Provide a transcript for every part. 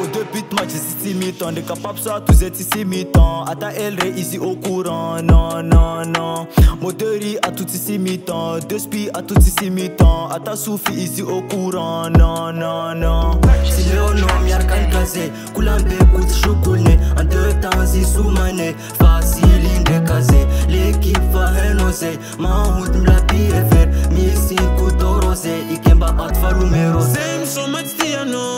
Au début de match, c'est 6 est capable ça, tous êtes ici mi A À ta LR, ici au courant. Non, non, non. Moterie à tout ici mi Deux à tout ici mi A ta soufi, ici au courant. Non, non, non. Si le nom, y'a qu'un casé. chocolat. En deux temps, si Facile, L'équipe va renoncer. pire Same, so much,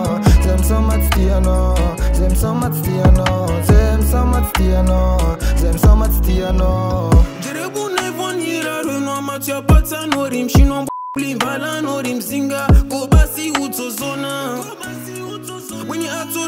stay no Them so much stay no Them so much stay no Them so much stay no Jere bune vanira reno matia pata norim Shino limvala norim singa Kobasi utozona Kobasi utozona When you act so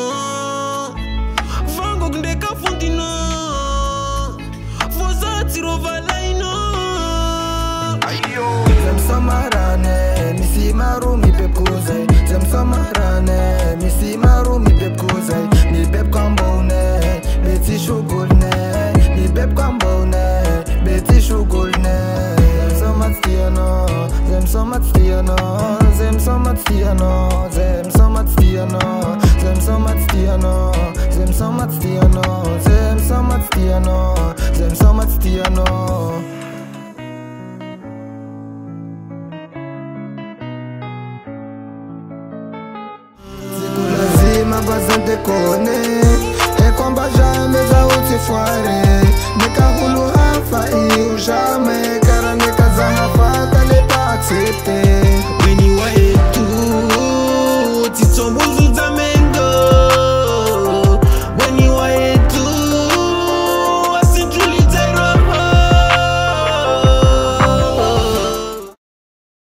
matize mismatino ze mismatiano ze mismatino ze msomatiano ze mismatiano ze mismatiano